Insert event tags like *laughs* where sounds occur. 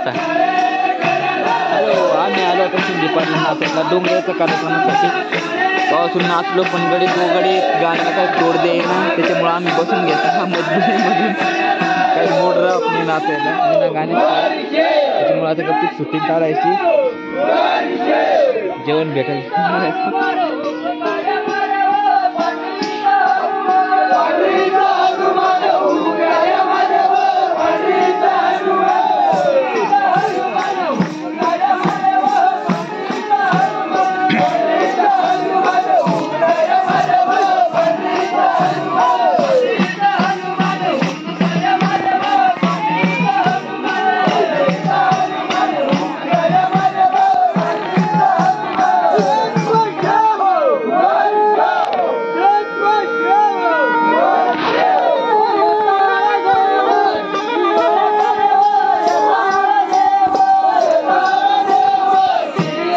आता. हॅलो आम्ही आलो तुमची पाणी नाचला डोंगऱ्याचा कार्यक्रमासाठी पावसून नाचलो पण गडी गोगडी गाण्याला काय तोड देईना. त्याच्यामुळं आम्ही बसून घेतो मजबुरीमधून काही मोड राहत नाही नाचायला. ना गाणे त्याच्यामुळं आता कधी सुट्टी काढायची. जेवण भेटेल. *laughs* *laughs* Senhor.